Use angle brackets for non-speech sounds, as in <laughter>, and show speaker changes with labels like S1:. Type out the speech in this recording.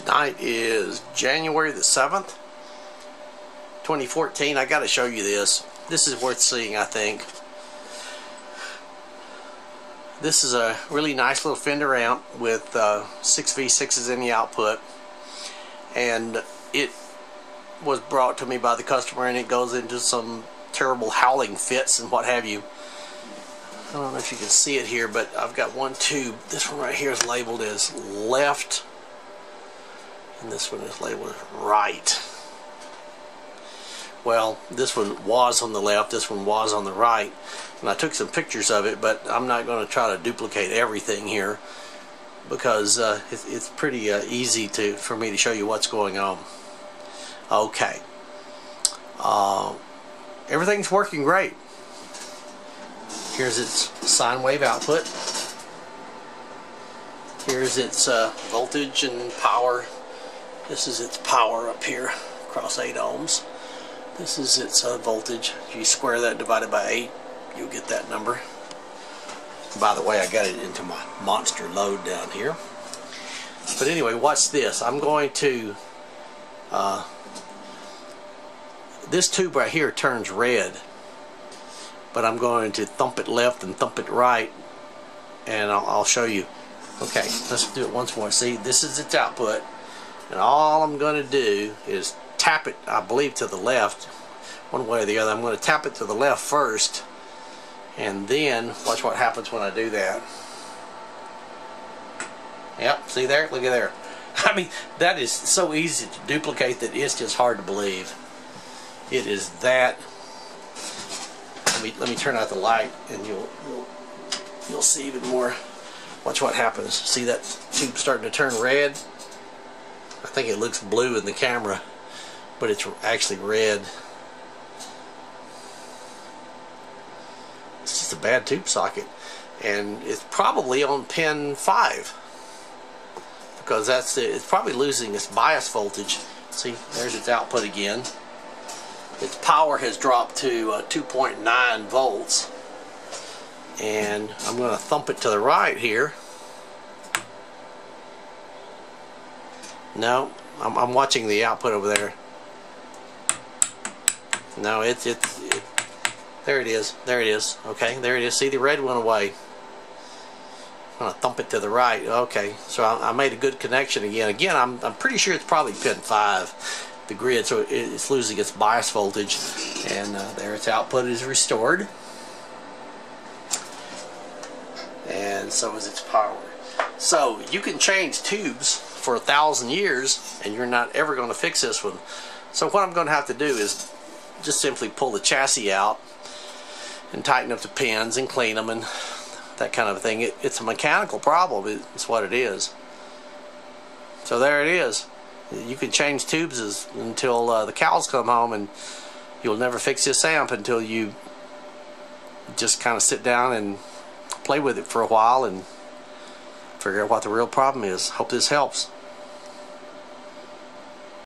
S1: Tonight is January the 7th, 2014. I got to show you this. This is worth seeing, I think. This is a really nice little Fender amp with uh, 6V6s in the output. And it was brought to me by the customer and it goes into some terrible howling fits and what have you. I don't know if you can see it here, but I've got one tube. This one right here is labeled as left, and this one is labeled right. Well, this one was on the left, this one was on the right, and I took some pictures of it, but I'm not going to try to duplicate everything here because uh, it, it's pretty uh, easy to for me to show you what's going on. Okay. Uh, everything's working great. Here's its sine wave output. Here's its uh, voltage and power. This is its power up here across 8 ohms. This is its uh, voltage. If you square that divided by 8, you'll get that number. By the way, I got it into my monster load down here. But anyway, watch this. I'm going to... Uh, this tube right here turns red but I'm going to thump it left and thump it right and I'll, I'll, show you okay let's do it once more see this is its output and all I'm going to do is tap it I believe to the left one way or the other. I'm going to tap it to the left first and then watch what happens when I do that. Yep see there? Look at there. <laughs> I mean that is so easy to duplicate that it's just hard to believe. It is that. Let me let me turn out the light and you'll you'll, you'll see even more. Watch what happens. See that tube starting to turn red I think it looks blue in the camera but it's actually red. It's just a bad tube socket and it's probably on pin 5 because that's it's probably losing its bias voltage. See there's its output again. Its power has dropped to uh, 2.9 volts and I'm going to thump it to the right here no I'm, I'm watching the output over there. No it's it's it, there it is there it is okay there it is. See the red went away. I'm to thump it to the right okay. So I, I made a good connection again. Again I'm, I'm pretty sure it's probably pin 5 the grid so it's losing its bias voltage. And uh, there its output is restored. And so is its power so you can change tubes for a thousand years and you're not ever going to fix this one. So what I'm going to have to do is just simply pull the chassis out and tighten up the pins and clean them and that kind of thing. It, it's a mechanical problem it's what it is. So there it is. You can change tubes as, until uh, the cows come home and you'll never fix this amp until you just kind of sit down and play with it for a while and figure out what the real problem is. Hope this helps.